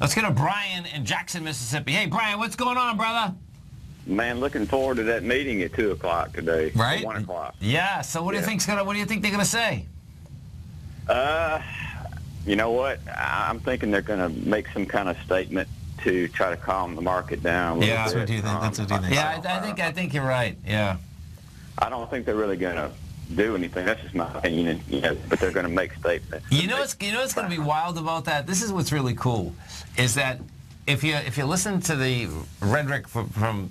Let's go to Brian in Jackson, Mississippi. Hey, Brian, what's going on, brother? Man, looking forward to that meeting at two o'clock today. Right. One o'clock. Yeah. So what do you Yeah. think's gonna? What do you think they're gonna say? Uh, you know what? I'm thinking they're going to make some kind of statement to try to calm the market down. Yeah. That's what you think- that's what you think. Yeah, I, I think I think you're right. Yeah. I don't think they're really going to do anything. That's just my opinion. You know, but they're going to make statements. You know what's you know what's going to be wild about that? This is what's really cool, is that if you if you listen to the rhetoric from, from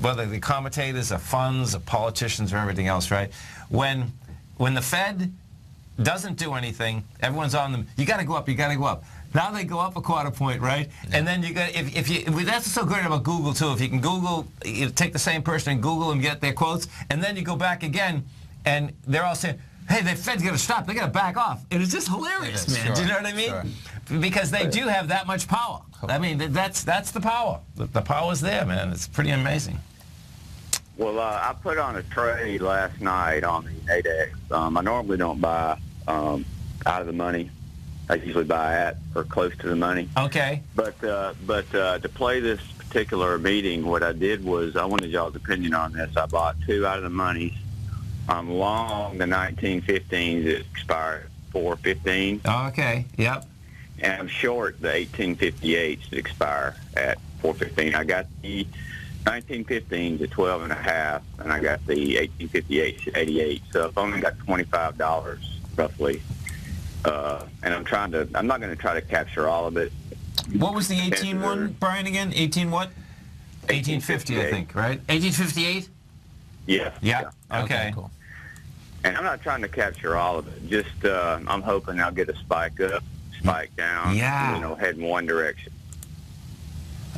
whether the commentators or funds or politicians or everything else, right? When when the Fed doesn't do anything, everyone's on them. You got to go up. You got to go up. Now they go up a quarter point, right? And then you got if, if you if that's so great about Google too. If you can Google, you take the same person and Google and get their quotes, and then you go back again, and they're all saying, "Hey, the Fed's going to stop. They're going to back off." And it's just hilarious, It is, man. sure, Do you know what I mean? Because they do have that much power. I mean, that's that's the power. The, the power's there, man. It's pretty amazing. Well, uh, I put on a trade last night on the Nadex. Um, I normally don't buy um, out of the money. I usually buy at or close to the money. Okay. But uh, but uh, to play this particular meeting, what I did was I wanted y'all's opinion on this. I bought two out of the monies. I'm long the 1915s that expired 415, Okay. Yep. and I'm short the 1858s that expire at 415. I got the 1915s at 12 and a half, and I got the 1858s at 88. So I've only got $25 roughly. Uh, and I'm trying to, I'm not going to try to capture all of it. What was the 18 one, Brian, again? 18 what? 1850, I think, right? 1858. Yeah. Yeah. Okay. cool. And I'm not trying to capture all of it. Just uh, I'm hoping I'll get a spike up, spike down. Yeah. You know, head in one direction.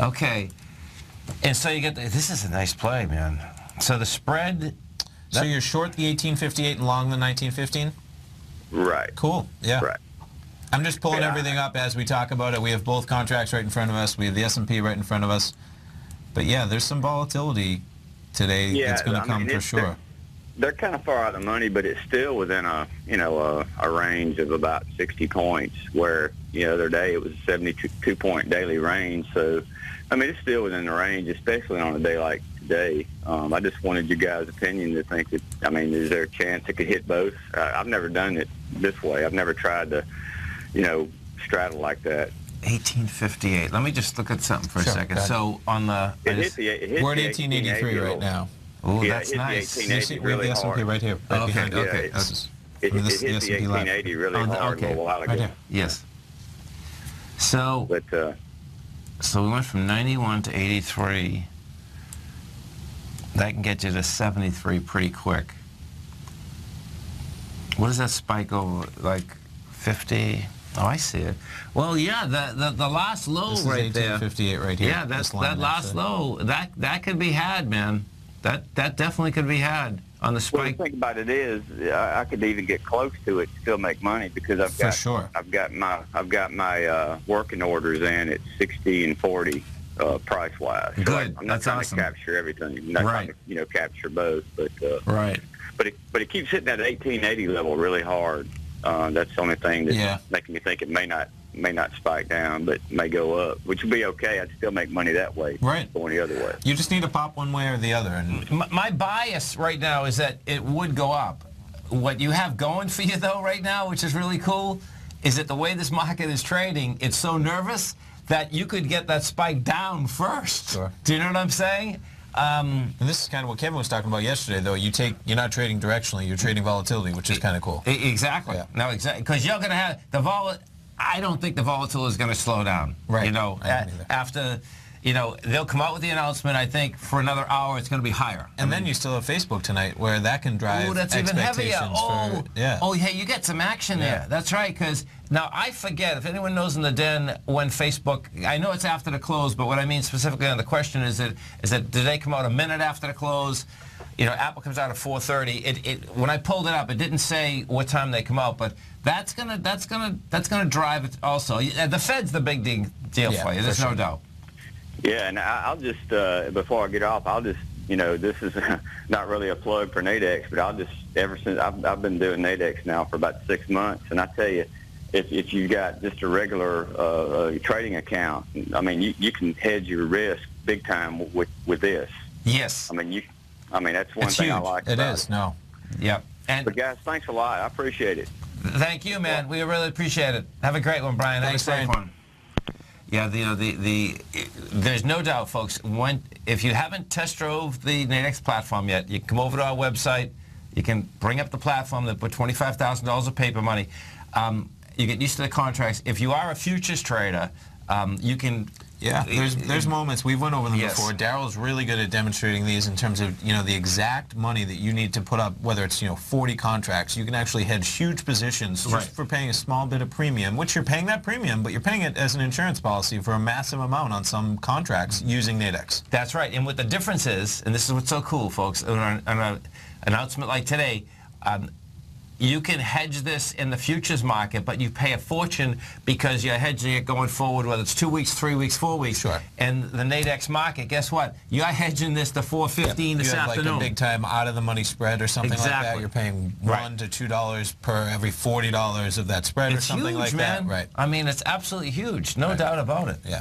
Okay. And so you get the, this is a nice play, man. So the spread. So you're short the 1858 and long the 1915? Right. Cool. Yeah. Right. I'm just pulling Yeah. everything up as we talk about it. We have both contracts right in front of us. We have the S&P right in front of us. But yeah, there's some volatility today Yeah, that's going to come mean, for sure. They're kind of far out of money, but it's still within a you know a, a range of about 60 points. Where the other day it was a 72 point daily range. So I mean it's still within the range, especially on a day like today. Um, I just wanted you guys' opinion to think that I mean is there a chance it could hit both? Uh, I've never done it this way. I've never tried to you know straddle like that. 1858. Let me just look at something for Sure, a second. So on the. It hit just- the, it hit We're at 1883 right now. Oh, yeah, that's it hit the nice. You see, we have really the S&P right here, right Okay, behind okay, us. okay. This It, Or it hit the the S&P live. 1880 really On the- hard a okay. little while ago. Right here. Yes. So But uh, so we went from 91 to 83. That can get you to 73 pretty quick. What does that spike over? Like 50? Oh, I see it. Well, yeah, the the, the last low This is right there. 1858 right here. Yeah, that's this that last so- low. That that could be had, man. That that definitely could be had on the well, the spike. thing about it is, I, I could even get close to it, and still make money because I've For got sure. I've got my I've got my uh, working orders in at 60 and 40 uh, price wise. Good. So Good. I'm not That's trying awesome. to capture everything. I'm not Right. trying to you know capture both, but uh, Right. but it but it keeps hitting that 1880 level really hard. Uh, that's the only thing that's Yeah. making me think it may not may not spike down, but may go up, which would be okay. I'd still make money that way. Right. Going the other way. You just need to pop one way or the other. And My, my bias right now is that it would go up. What you have going for you though right now, which is really cool, is that the way this market is trading, it's so nervous that you could get that spike down first. Sure. Do you know what I'm saying? Um, And this is kind of what Kevin was talking about yesterday, though. You take, you're not trading directionally, you're trading volatility, which is kind of cool. exactly. Yeah. No, exactly. Because you're going to have the vol. I don't think the volatility is going to slow down. Right. You know, I don't a- either. after, you know, they'll come out with the announcement. I think for another hour, it's going to be higher. And then you still have Facebook tonight, where that can drive Oh, that's even heavier. expectations Oh, for yeah. oh, hey, you get some action Yeah. there. That's right. Because now I forget if anyone knows in the den when Facebook. I know it's after the close, but what I mean specifically on the question is that is that did they come out a minute after the close? You know, Apple comes out at 4:30. It, it when I pulled it up, it didn't say what time they come out, but that's gonna that's gonna that's gonna drive it also. Uh, The Fed's the big deal Yeah, for you. for There's no doubt. Yeah, and I- I'll just uh, before I get off, I'll just you know this is not really a plug for Nadex, but I'll just ever since I've, I've been doing Nadex now for about six months, and I tell you, if if you got just a regular uh, uh, trading account, I mean, you, you can hedge your risk big time with with this. Yes. I mean, you, I mean that's one It's thing I huge. like. It about is, no. Yep. And But guys, thanks a lot. I appreciate it. Thank you, man. We really appreciate it. Have a great one, Brian. Have Thanks, a safe Brian. one. Yeah, the, you know, the, the, there's no doubt, folks, when, if you haven't test drove the Nadex platform yet, you can come over to our website, you can bring up the platform, they put $25,000 of paper money. Um, you get used to the contracts. If you are a futures trader, um, you can... Yeah, there's there's moments we've went over them Yes. before. Daryl's really good at demonstrating these in terms of you know the exact money that you need to put up, whether it's you know 40 contracts. You can actually hedge huge positions just Right. for paying a small bit of premium, which you're paying that premium, but you're paying it as an insurance policy for a massive amount on some contracts using Nadex. That's right. And what the difference is, and this is what's so cool, folks, on an on an announcement like today, um, you can hedge this in the futures market, but you pay a fortune because you're hedging it going forward, whether it's two weeks, three weeks, four weeks. Sure. And the Nadex market, guess what? You're hedging this to 415 this you have afternoon. like a big time out of the money spread or something like that. Exactly. You're paying Right. one to two dollars per every forty dollars of that spread or it's something huge, like man. that. Right. I mean, it's absolutely huge. No doubt about it. Yeah.